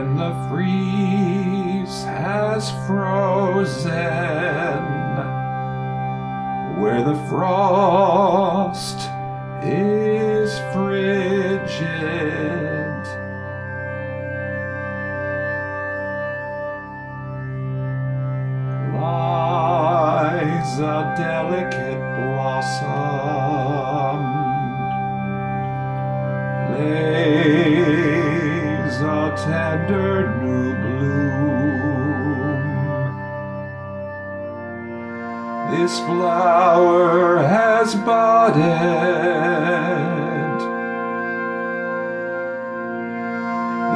and the freeze has frozen where the frost is frigid. Lies a delicate blossom. Tender new bloom. This flower has budded.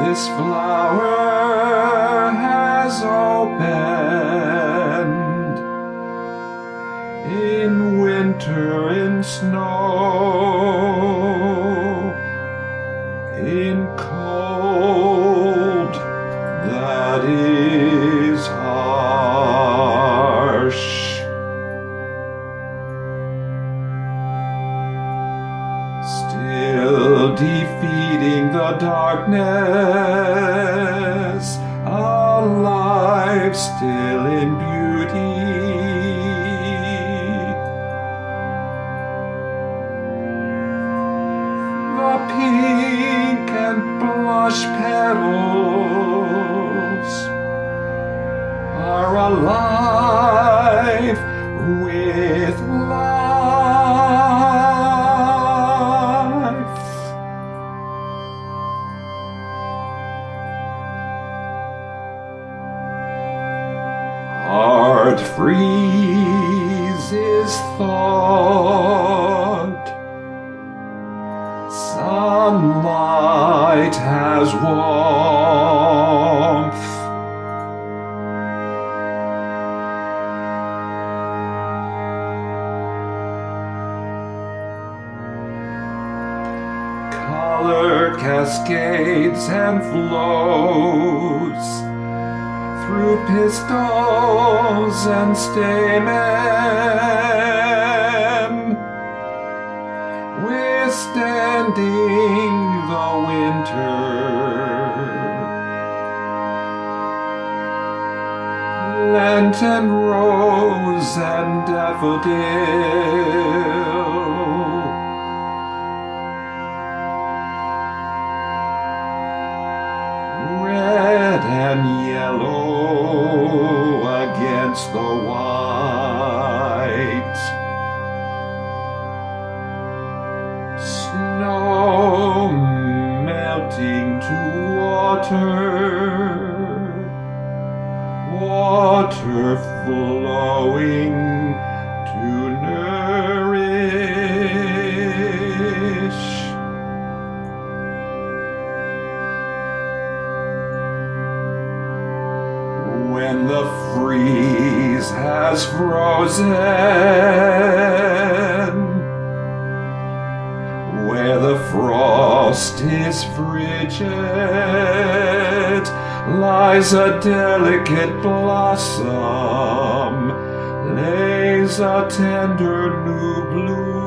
This flower has opened in winter, in snow, in cold defeating the darkness, alive still in beauty. The pink and blush petals are alive with Heart freezes thought. Sunlight has warmth. Color cascades and flows through pistils and stamen, withstanding the winter. Lenten rose and daffodil. Snow melting to water, water flowing to nourish. when the freeze has frozen, where the frost is frigid, lies a delicate blossom, lays a tender new bloom.